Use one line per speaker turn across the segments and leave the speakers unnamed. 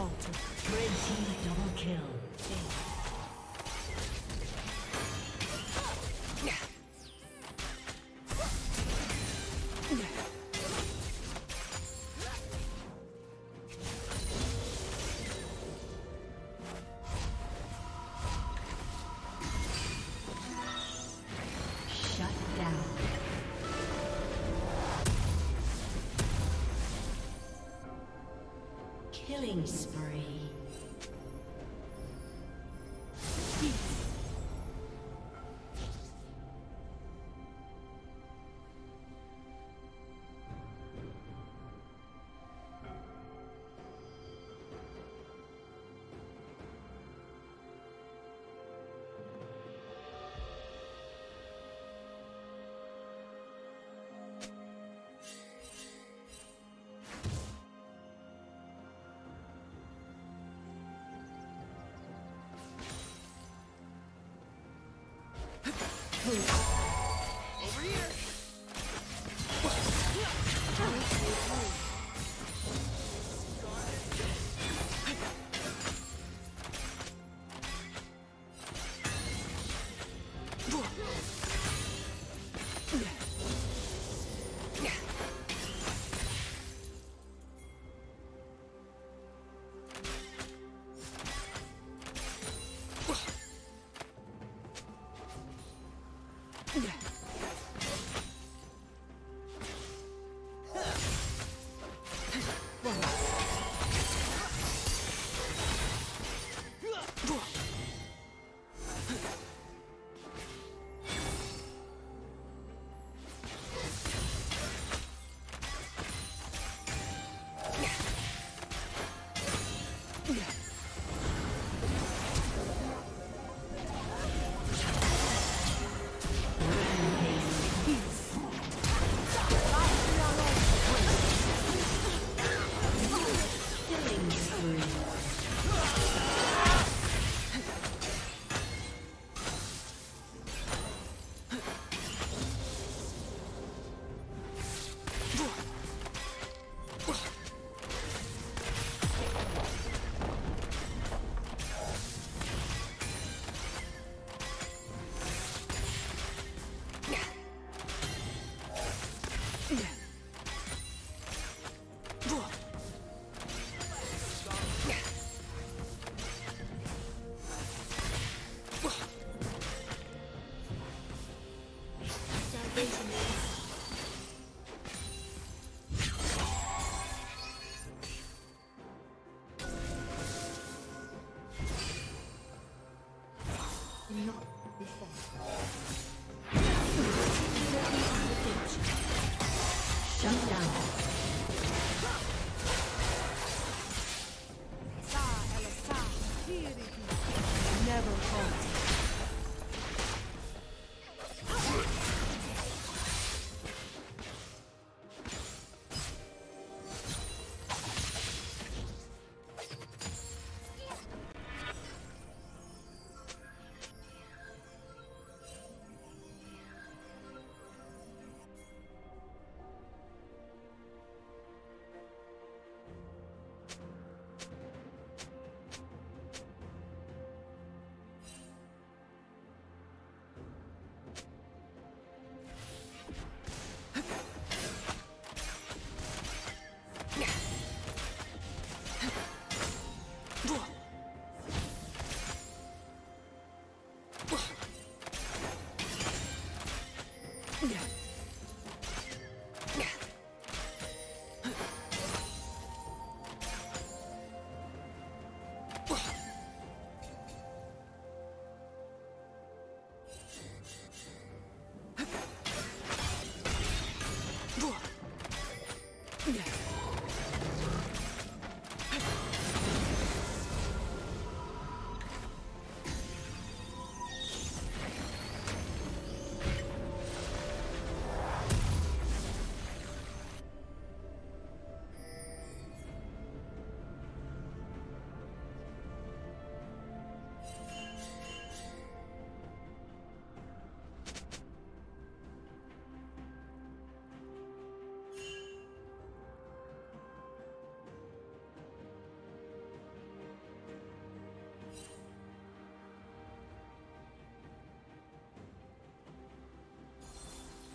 Never falter.
Killing spree. Oh,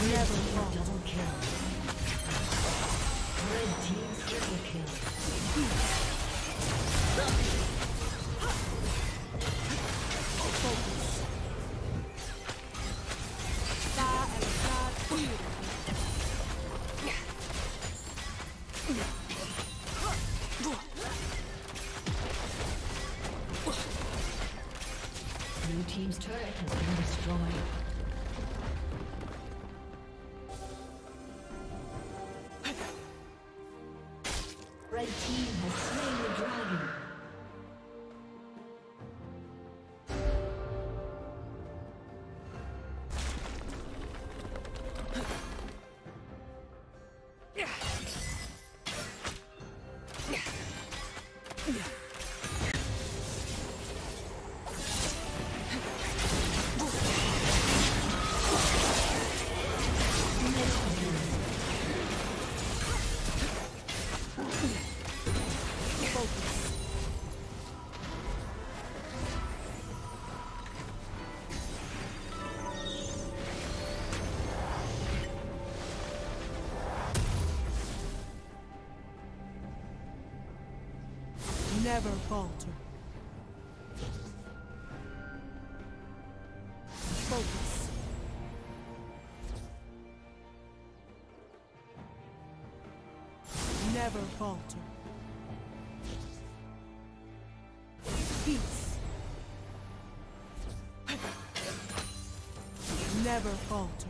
Double.
Red
team triple kill. Red team.
Never falter. Focus. Never falter. Peace. Never falter.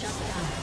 Aced.